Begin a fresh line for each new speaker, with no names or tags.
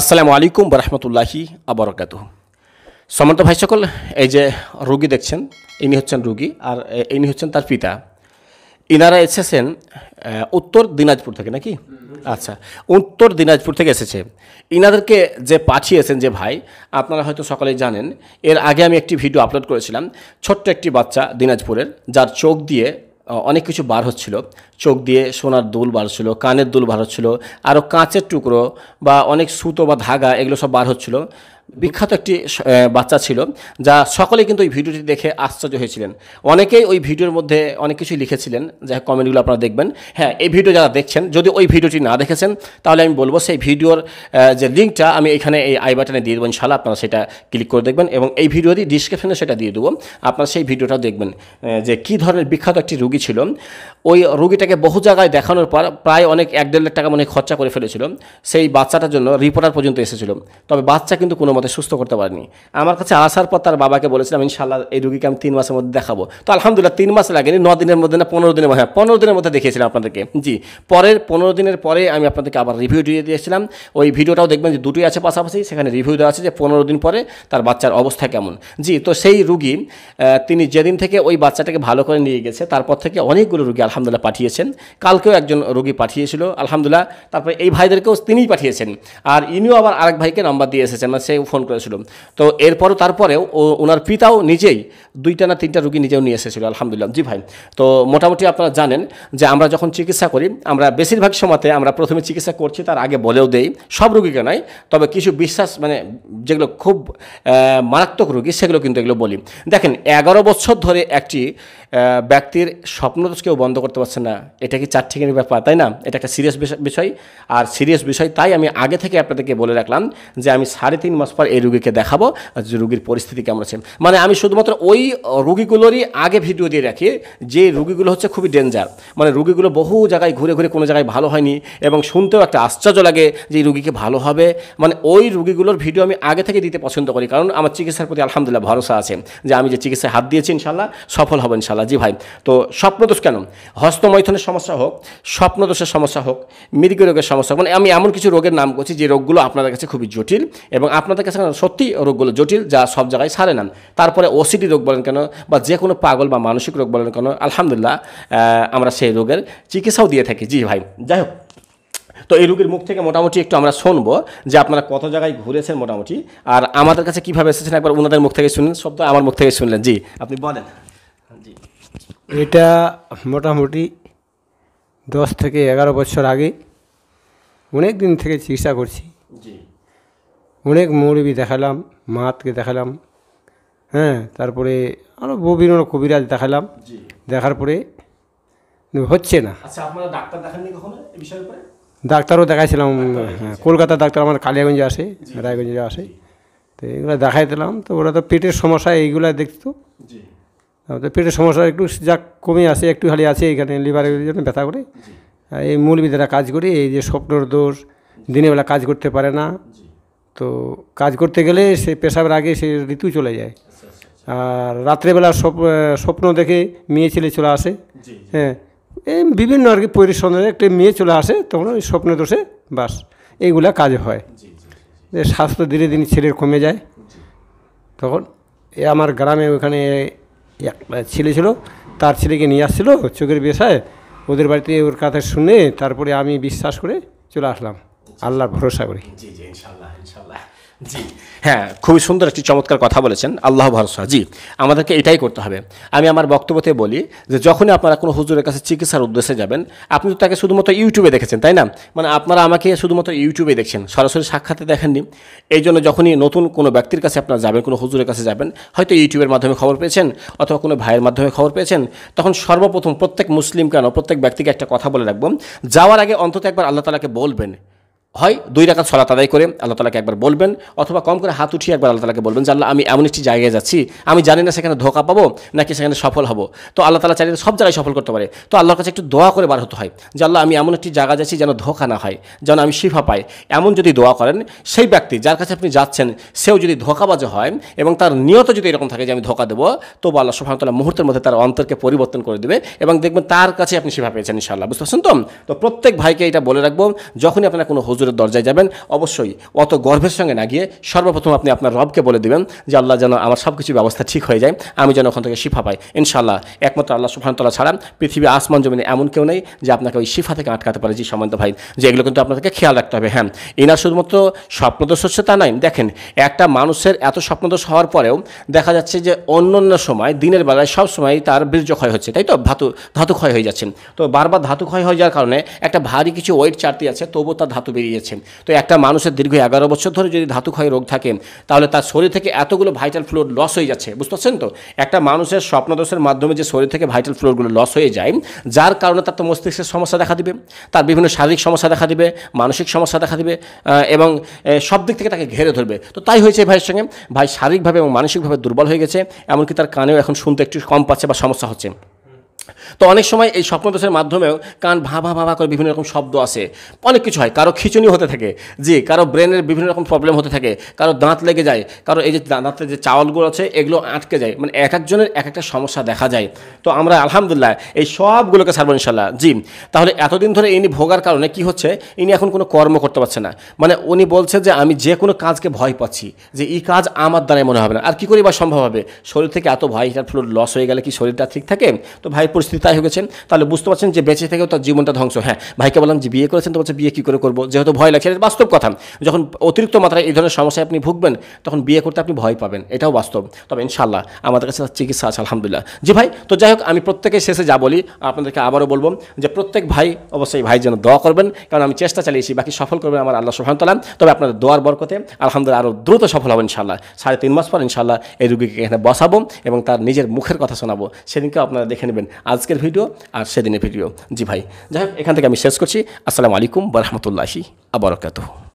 আসসালামু আলাইকুম বরহমতুল্লাহি আবরকাত সমন্ত ভাই সকল এই যে রুগী দেখছেন, ইনি হচ্ছেন রুগী আর ইনি হচ্ছেন তার পিতা। ইনারা এসেছেন উত্তর দিনাজপুর থেকে নাকি? আচ্ছা উত্তর দিনাজপুর থেকে এসেছে। ইনাদেরকে যে পাঠিয়েছেন যে ভাই, আপনারা হয়তো সকলেই জানেন, এর আগে আমি একটি ভিডিও আপলোড করেছিলাম, ছোট্ট একটি বাচ্চা দিনাজপুরের, যার চোখ দিয়ে অনেক কিছু বার হচ্ছিল। চোখ দিয়ে সোনার দুল বার হচ্ছিল কানের দুল বার হচ্ছিল আরও কাঁচের টুকরো বা অনেক সুতো বা ধাগা, এগুলো সব বার হচ্ছিল। বিখ্যাত একটি বাচ্চা ছিল, যা সকলে কিন্তু ওই ভিডিওটি দেখে আশ্চর্য হয়েছিলেন। অনেকেই ওই ভিডিওর মধ্যে অনেক কিছুই লিখেছিলেন, যা কমেন্টগুলো আপনারা দেখবেন। হ্যাঁ এই ভিডিও যারা দেখছেন, যদি ওই ভিডিওটি না দেখেছেন, তাহলে আমি বলব সেই ভিডিওর যে লিঙ্কটা আমি এখানে এই আই বাটনে দিয়ে দেবো ইনশাল্লাহ আপনারা সেটা ক্লিক করে দেখবেন এবং এই ভিডিওটি ডিসক্রিপশনে সেটা দিয়ে দেবো, আপনারা সেই ভিডিওটাও দেখবেন যে কী ধরনের বিখ্যাত একটি রুগী ছিল। ওই রুগীটাকে বহু জায়গায় দেখানোর পর প্রায় অনেক এক দেড় লাখ টাকা মনে খরচা করে ফেলেছিল। সেই বাচ্চাটার জন্য রিপোর্টার পর্যন্ত এসেছিল। তবে বাচ্চা কিন্তু কোনো মতে সুস্থ করতে পারেনি। আমার কাছে আসার পর তার বাবাকে বলেছিলাম ইনশাল্লাহ এই রুগীকে আমি তিন মাসের মধ্যে দেখাবো। তো আলহামদুলিল্লাহ তিন মাস লাগেনি, ন দিনের মধ্যে না, পনেরো দিনের মধ্যে হ্যাঁ পনেরো দিনের মধ্যে দেখিয়েছিলাম আপনাদেরকে। জি, পরের পনেরো দিনের পরে আমি আপনাদেরকে আবার রিভিউ দিয়ে দিয়েছিলাম। ওই ভিডিওটাও দেখবেন যে দুটোই আছে পাশাপাশি, সেখানে রিভিউ দেওয়া আছে যে পনেরো দিন পরে তার বাচ্চার অবস্থা কেমন। জি, তো সেই রুগী তিনি যেদিন থেকে ওই বাচ্চাটাকে ভালো করে নিয়ে গেছে, তারপর থেকে অনেকগুলো রুগী আলহামদুলিল্লাহ পাঠিয়েছেন। কালকেও একজন রুগী পাঠিয়েছিল, আলহামদুলিল্লাহ। তারপরে এই ভাইদেরকেও তিনিই পাঠিয়েছেন। আর ইনিও আবার আরেক ভাইকে নাম্বার দিয়ে এসেছেন মানে সেও ফোন করেছিল। তো এরপরও তারপরেও ও, ওনার পিতাও নিজেই দুইটা না তিনটা রুগী নিজেও নিয়ে এসেছিল, আলহামদুলিল্লাহ। জি ভাই, তো মোটামুটি আপনারা জানেন যে আমরা যখন চিকিৎসা করি, আমরা বেশিরভাগ সময়তে আমরা প্রথমে চিকিৎসা করছি, তার আগে বলেও দেই, সব রুগীকে নয়, তবে কিছু বিশ্বাস মানে যেগুলো খুব মারাত্মক রুগী, সেগুলো কিন্তু এগুলো বলি। দেখেন, এগারো বছর ধরে একটি ব্যক্তির স্বপ্নদোষ কেউ বন্ধ করতে পারছে না এটা কি চার ঠিকানি ব্যাপার, তাই না? এটা একটা সিরিয়াস বিষয় আর সিরিয়াস বিষয় তাই আমি আগে থেকে আপনাদেরকে বলে রাখলাম যে আমি সাড়ে তিন মাস পর এই রুগীকে দেখাবো, যে রুগীর পরিস্থিতি কেমন আছে। মানে আমি শুধুমাত্র ওই রুগীগুলোরই আগে ভিডিও দিয়ে রাখি, যে রুগীগুলো হচ্ছে খুবই ডেঞ্জার মানে রুগীগুলো বহু জায়গায় ঘুরে ঘুরে কোনো জায়গায় ভালো হয়নি এবং শুনতেও একটা আশ্চর্য লাগে যে এই রুগীকে ভালো হবে। মানে ওই রুগীগুলোর ভিডিও আমি আগে থেকে দিতে পছন্দ করি, কারণ আমার চিকিৎসার প্রতি আলহামদুলিল্লাহ ভরসা আছে যে আমি যে চিকিৎসায় হাত দিয়েছি ইনশাল্লাহ সফল হব ইনশাল্লাহ জি ভাই, তো স্বপ্নদোষ কেন? হস্তমৈথনের সমস্যা হোক, স্বপ্নদোষের সমস্যা হোক, মৃগী রোগের সমস্যা মানে আমি এমন কিছু রোগের নাম করছি যে রোগগুলো আপনাদের কাছে খুবই জটিল এবং আপনাদের কাছে সত্যি রোগগুলো জটিল যা সব জায়গায় সারে না। তারপরে ওসিডি রোগ বলেন কেন বা যে কোনো পাগল বা মানসিক রোগ বলেন কেন, আলহামদুলিল্লাহ আমরা সেই রোগের চিকিৎসাও দিয়ে থাকি। জি ভাই, যাই হোক। তো এই রুগীর মুখ থেকে মোটামুটি একটু আমরা শুনব যে আপনারা কত জায়গায় ঘুরেছেন মোটামুটি আর আমাদের কাছে কীভাবে এসেছেন একবার ওনাদের মুখ থেকে শুনলেন, সব তো আমার মুখ থেকে শুনলেন। জি, আপনি বলেন। জি।
এটা মোটামুটি দশ থেকে এগারো বছর আগে অনেক দিন থেকে চিকিৎসা করছি। অনেক মৌলবি দেখালাম মাতকে দেখালাম হ্যাঁ তারপরে আরও বিভিন্ন কবিরাজ দেখালাম। দেখার পরে হচ্ছে না।
আচ্ছা আপনারা ডাক্তার দেখাননি কখনো এই বিষয়ের উপরে?
ডাক্তারও দেখাইছিলাম হ্যাঁ কলকাতার ডাক্তার আমার কালিয়াগঞ্জে আসে রায়গঞ্জে আসে। তো এগুলো দেখাই দিলাম তো ওরা তো পেটের সমস্যা এইগুলো দেখতো। তো পেটের সমস্যা একটু যা কমে আসে একটু খালি আছে এখানে লিভারের জন্য ব্যথা করে। আর এই মূলবিদ্যারা কাজ করি এই যে স্বপ্নর দোষ দিনের বেলা কাজ করতে পারে না। তো কাজ করতে গেলে সে পেশাবের আগে সে ঋতু চলে যায়। আর রাত্রেবেলা স্বপ- স্বপ্ন দেখে মেয়ে ছেলে চলে আসে। হ্যাঁ এই বিভিন্ন আর কি পরিশ্রমের একটা মেয়ে চলে আসে তখন ওই স্বপ্ন দোষে বাস। এইগুলা কাজ হয়। স্বাস্থ্য ধীরে দিন ছেলের কমে যায়। তখন এ আমার গ্রামে ওখানে এক ছেলে ছিল, তার ছেলেকে নিয়ে আসছিল চোখের বেশায় ওদের বাড়িতে ওর কথা শুনে তারপরে আমি বিশ্বাস করে চলে আসলাম। আল্লাহ ভরসা করি।
জি জি, ইনশাল্লাহ ইনশাল্লাহ। জি। হ্যাঁ খুবই সুন্দর একটি চমৎকার কথা বলেছেন। আল্লাহ ভরসা। জি, আমাদেরকে এটাই করতে হবে। আমি আমার বক্তব্যতে বলি যে যখনই আপনারা কোনো হুজুরের কাছে চিকিৎসার উদ্দেশ্যে যাবেন, আপনি তো তাকে শুধুমাত্র ইউটিউবে দেখেছেন, তাই না? মানে আপনারা আমাকে শুধুমাত্র ইউটিউবে দেখছেন, সরাসরি সাক্ষাতে দেখেননি। এই জন্য যখনই নতুন কোনো ব্যক্তির কাছে আপনারা যাবেন, কোনো হুজুরের কাছে যাবেন, হয়তো ইউটিউবের মাধ্যমে খবর পেয়েছেন অথবা কোনো ভাইয়ের মাধ্যমে খবর পেয়েছেন, তখন সর্বপ্রথম প্রত্যেক মুসলিম কেন, প্রত্যেক ব্যক্তিকে একটা কথা বলে রাখব। যাওয়ার আগে অন্তত একবার আল্লাহ তালাকে বলবেন। হয়, দুই রাকাত সলাত আদায় করে আল্লাহ তালাকে একবার বলবেন অথবা কম করে হাত উঠিয়ে একবার আল্লাহ তালাকে বলবেন যে, আল্লাহ, আমি এমন একটি জায়গায় যাচ্ছি, আমি জানি না সেখানে ধোকা পাবো নাকি সেখানে সফল হব। তো আল্লাহ তালা চাইলে সব জায়গায় সফল করতে পারে। তো আল্লাহর কাছে একটু দোয়া করে বার হতে হয় যে, আল্লাহ, আমি এমন একটি জায়গা যাচ্ছি যেন ধোকা না হয়, যেন আমি শিফা পাই। এমন যদি দোয়া করেন, সেই ব্যক্তি যার কাছে আপনি যাচ্ছেন, সেও যদি ধোকাবাজ হয় এবং তার নিয়ত যদি এরকম থাকে যে, আমি ধোকা দেবো তো আল্লাহ সুফানতাল্লাহ মুহূর্তের মধ্যে তার অন্তরকে পরিবর্তন করে দেবে এবং দেখবেন তার কাছে আপনি শিফা পেয়েছেন ইনশাল্লাহ বুঝতে পারছেন তো? তো প্রত্যেক ভাইকে এটা বলে রাখব, যখনই আপনারা কোনো হুজুর হুজুরের দরজায় যাবেন, অবশ্যই অত গর্বের সঙ্গে না গিয়ে সর্বপ্রথম আপনি আপনার রবকে বলে দেবেন যে আল্লাহ যেন আমার সব কিছু ব্যবস্থা ঠিক হয়ে যায়, আমি যেন ওখান থেকে শিফা পাই। ইনশাল্লাহ একমাত্র আল্লাহ সুফানতলা ছাড়া পৃথিবী, আসমান, জমিনে এমন কেউ নেই যে আপনাকে ওই শিফা থেকে আটকাতে পারে। জি সমান্ত ভাই, যে এগুলো কিন্তু আপনাদেরকে খেয়াল রাখতে হবে। হ্যাঁ এনার শুধুমাত্র স্বপ্নদোষ হচ্ছে তা নাই দেখেন, একটা মানুষের এত স্বপ্নদোষ হওয়ার পরেও দেখা যাচ্ছে যে অন্য অন্য সময়, দিনের বেলায় সব সময় তার বীর্য ক্ষয় হচ্ছে, তাই তো? ধাতু ধাতু ক্ষয় হয়ে যাচ্ছে। তো বারবার ধাতু ক্ষয় হয়ে যাওয়ার কারণে একটা ভারী কিছু ওয়েট চারটি আছে, তবুও তার ধাতু বেরিয়ে যাচ্ছে তো একটা মানুষের দীর্ঘ এগারো বছর ধরে যদি ধাতু ক্ষয় রোগ থাকে, তাহলে তার শরীর থেকে এতগুলো ভাইটাল ফ্লুইড লস হয়ে যাচ্ছে, বুঝতে পারছেন তো? একটা মানুষের স্বপ্নদোষের মাধ্যমে যে শরীর থেকে ভাইটাল ফ্লুইডগুলো লস হয়ে যায়, যার কারণে তার তো মস্তিষ্কের সমস্যা দেখা দিবে, তার বিভিন্ন শারীরিক সমস্যা দেখা দিবে, মানসিক সমস্যা দেখা দিবে এবং সব দিক থেকে তাকে ঘেরে ধরবে। তো তাই হয়েছে ভাইয়ের সঙ্গে। ভাই শারীরিকভাবে এবং মানসিকভাবে দুর্বল হয়ে গেছে, এমনকি তার কানেও এখন শুনতে একটু কম পাচ্ছে বা সমস্যা হচ্ছে। তো অনেক সময় এই স্বপ্নদোষের মাধ্যমেও কান ভা ভা করে বিভিন্ন রকম শব্দ আসে। অনেক কিছু হয়। কারও খিচুনি হতে থাকে। জি, কারও ব্রেনের বিভিন্ন রকম প্রবলেম হতে থাকে। কারও দাঁত লেগে যায়। কারও এই যে দাঁতের যে চাওয়ালগুলো আছে, এগুলো আটকে যায়। মানে এক একজনের এক একটা সমস্যা দেখা যায়। তো আমরা আলহামদুলিল্লাহ এই সবগুলোকে সারবো ইনশাল্লাহ জি, তাহলে এতদিন ধরে ইনি ভোগার কারণে কি হচ্ছে? ইনি এখন কোনো কর্ম করতে পারছে না। মানে উনি বলছে যে, আমি যে কোনো কাজকে ভয় পাচ্ছি। যে এই কাজ আমার দ্বারাই মনে হবে না। আর কি করে বা সম্ভব হবে? শরীর থেকে এত ভাইটাল ফ্লুইড লস হয়ে গেলে কি শরীরটা ঠিক থাকে? তো ভাই, পরিস্থিতি তাই হয়ে গেছেন, তাহলে বুঝতে পারছেন যে বেঁচে থেকেও তার জীবনটা ধ্বংস। হ্যাঁ ভাইকে বললাম যে বিয়ে করেছেন, তো বলছে বিয়ে কী করে করব? যেহেতু ভয় লাগছে, এটা বাস্তব কথা। যখন অতিরিক্ত মাত্রায় এই ধরনের সমস্যায় আপনি ভুগবেন, তখন বিয়ে করতে আপনি ভয় পাবেন, এটাও বাস্তব। তবে ইনশাল্লাহ আমাদের কাছে চিকিৎসা আছে, আলহামদুলিল্লাহ। জি ভাই, তো যাই হোক, আমি প্রত্যেকের শেষে যা বলি, আপনাদেরকে আবারও বলব যে প্রত্যেক ভাই, অবশ্যই ভাই যেন দোয়া করবেন, কারণ আমি চেষ্টা চালিয়েছি, বাকি সফল করবেন আমার আল্লাহ সুহান তালাম তবে আপনাদের দোয়ার বরকতে আলহামদুলিল্লাহ আরও দ্রুত সফল হবেন ইনশাল্লাহ সাড়ে তিন মাস পর ইনশাল্লাহ এই রুগীকে এখানে বসাবো এবং তার নিজের মুখের কথা শোনাবো। সেদিনকে আপনারা দেখে নেবেন। আজকের ভিডিও আর সেদিনের ভিডিও। জি ভাই, যাই হোক, এখান থেকে আমি শেষ করছি। আসসালামু আলাইকুম বরহমতুল্লাহি আবরকাত